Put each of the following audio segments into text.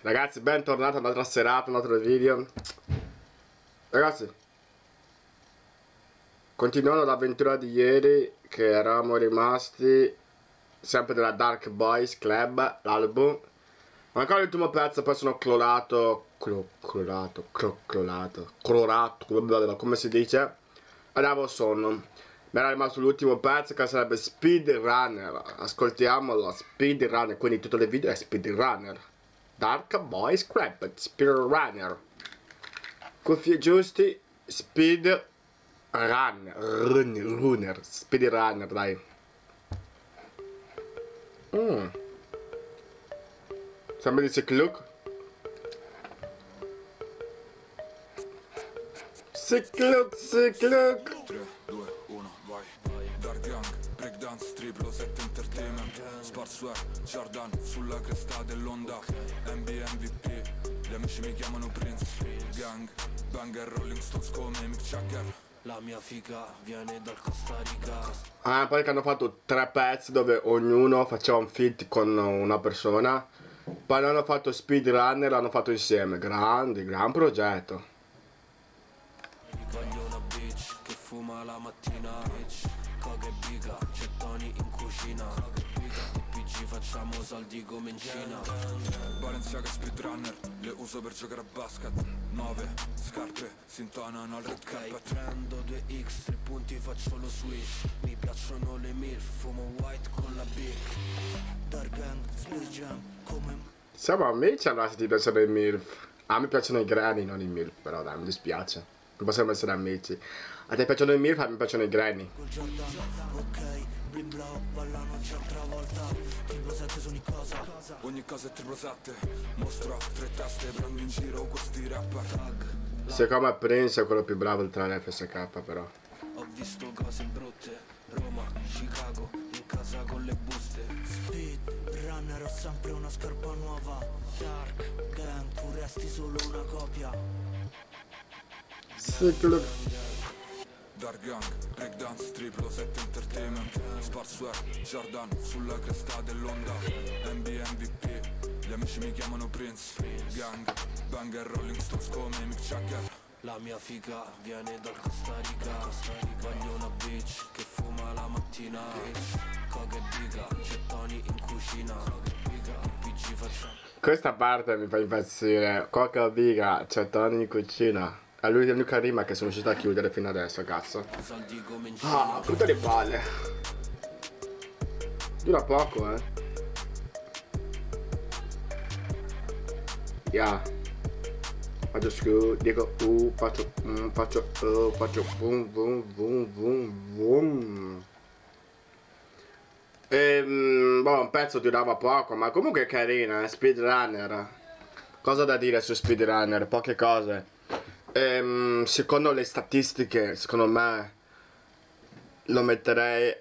Ragazzi, bentornati a un'altra serata, un altro video. Ragazzi, continuando l'avventura di ieri, che eravamo rimasti sempre della Dark Boys Club, l'album. Ancora l'ultimo pezzo, poi sono clorato, clo, clorato, clo, clorato, clorato, come si dice. Andavo sonno. Mi era rimasto l'ultimo pezzo che sarebbe Speedrunner. Ascoltiamolo, Speedrunner, quindi tutto il video è Speedrunner. Dark Boys Club, Speedrunner. Cuffie giusti, Speed Runner, Runner, Runner, Speedrunner, dai. Mm. Sembra di Sick Look. Sick Look, Sick Look. 3, 2, 1, vai Dark Young, Breakdance, Triplo 7 Entertainment Sparsware, Jordan, sulla cresta dell'onda NBA MVP, gli amici mi chiamano Prince Gang, Banger, Rolling Stones come Mick Jagger La mia figa viene dal Costa Rica Ah, poi che hanno fatto tre pezzi dove ognuno faceva un feat con una persona. Poi hanno fatto speedrunner, l'hanno fatto insieme. Grandi, gran progetto. Fuma la mattina Bitch, coga e biga, gettoni in cucina. Coga e biga, TPG facciamo soldi come in Cina. Balenciaga Speedrunner, le uso per giocare a basket. 9, scarpe, si intonano al red Ok, carpet. prendo 2x, tre punti faccio lo switch Mi piacciono le milf, fumo white con la big. Dark gang, Space Jam, come Siamo amici allora se ti piacciono i MILF. A me piacciono i granny, non i MILF, però dai, mi dispiace. Possiamo essere amici. A te piacciono i MILF, a me piacciono i granny. col Jordan Ok, blim blow, ballano c'è altra volta Triplo 7 sono in cosa Ogni cosa è triplo 7, mostro tre teste, prendo in giro questi rapper Secondo me Prince è quello più bravo tra l'FSK però. Ho visto cose brutte Roma, Chicago, in casa con le buste Speed, runner, ho sempre una scarpa nuova Dark, gang, tu resti solo una copia Sick. Dark Young, Breakdance, Triplo 7 Entertainment. Sparsware, Jordan, sulla cresta dell'onda. NBA MVP, gli amici mi chiamano Prince. Gang, Banger, Rolling Stones come Mick Jagger. La mia figa viene dal Costa Rica. Voglio una bitch che fuma la mattina. Bitch, coga e biga, gettoni in cucina. Coga e biga, PG facciamo Questa parte mi fa impazzire. Coca biga, c'è Tony in cucina. È l'unica rima che sono riuscito a chiudere fino adesso, cazzo. Ah, tutte le palle. Dura poco, eh. Yeah. Faccio scu, dico uh, faccio, mm, faccio, uh, faccio boom, boom, boom, boom, boom. Ehm, boh, un pezzo durava poco, ma comunque è carina, è speedrunner. Cosa da dire su speedrunner? Poche cose. Ehm, secondo le statistiche, secondo me lo metterei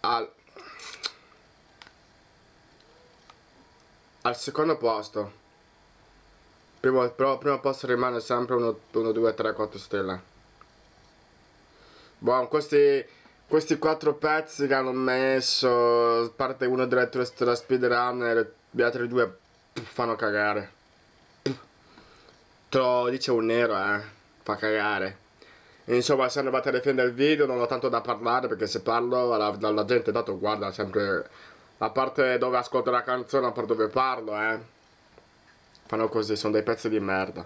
al al secondo posto primo, però primo posto rimane sempre 1, 2, 3, 4 stelle buon questi questi quattro pezzi che hanno messo parte uno della speedrunner gli altri due fanno cagare. Lo dice un nero eh fa cagare Insomma, se arrivate alla fine del video non ho tanto da parlare perché se parlo la, la, la gente tanto guarda sempre la parte dove ascolto la canzone, la parte dove parlo, eh. Fanno così, sono dei pezzi di merda.